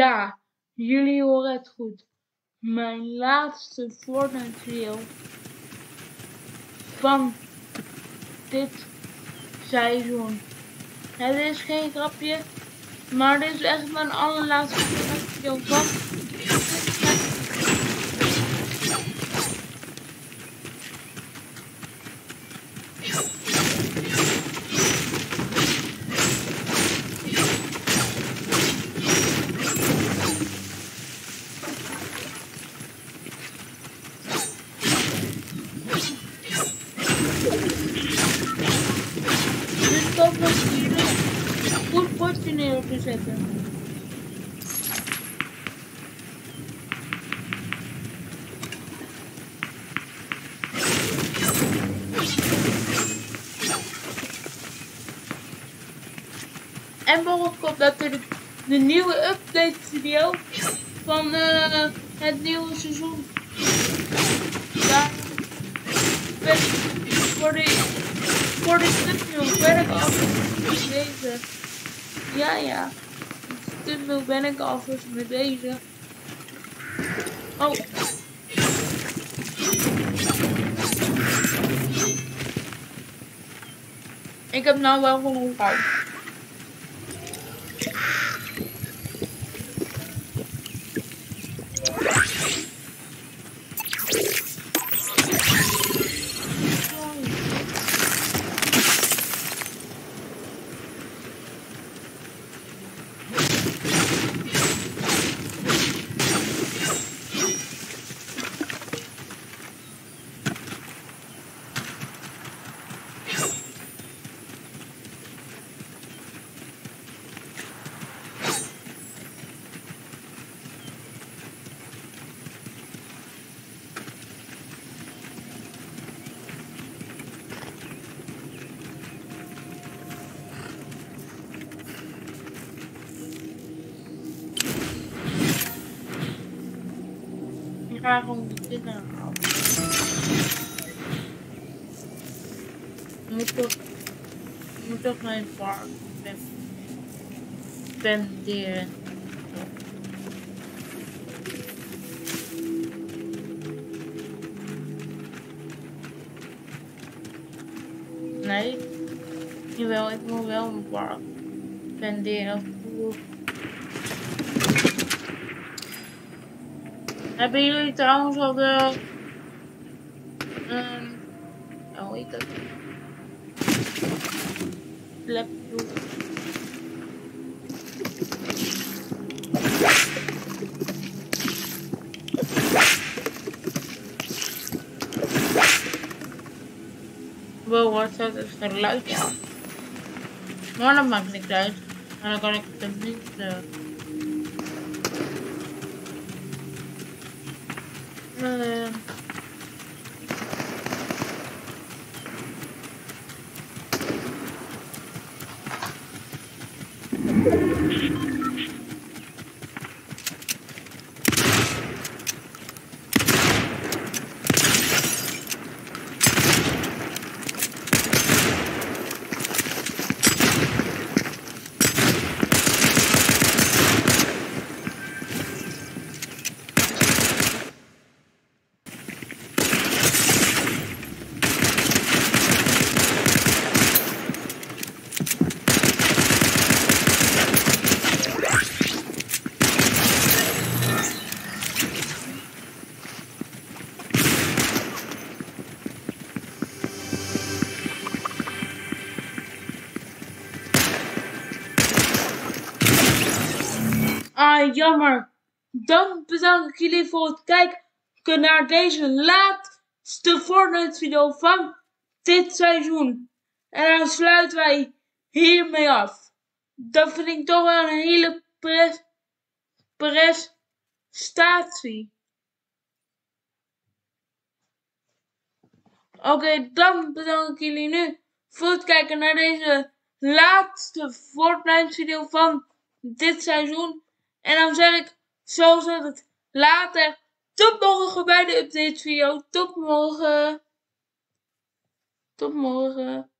Ja, jullie horen het goed. Mijn laatste Fortnite video van dit seizoen. Het is geen grapje, maar dit is echt mijn allerlaatste Fortnite video van dit seizoen. Een goed potje neer te zetten. En morgen komt natuurlijk de nieuwe update video van eh, het nieuwe seizoen. Daar ik voor de, voor de tunnel ben ik al mee bezig. Ja, ja. Tunnel ben ik alvast mee bezig. Oh. Ik heb nou wel genoeg uit. Dingen halen. Ik moet toch, moet toch mijn park spenderen. Nee, jawel, ik moet wel mijn park spenderen. Hebben jullie trouwens al de... Um, oh, hoe heet dat? Laptop. Wow, wat staat het geluid? Ja. Maar dat maakt niks uit. Maar dan kan ik het niet... Uh... Ah, jammer. Dan bedank ik jullie voor het kijken naar deze laatste Fortnite video van dit seizoen. En dan sluiten wij hiermee af. Dat vind ik toch wel een hele pres prestatie. Oké, dan bedank ik jullie nu voor het kijken naar deze laatste Fortnite video van dit seizoen. En dan zeg ik, zoals het later, tot morgen bij de update video. Tot morgen. Tot morgen.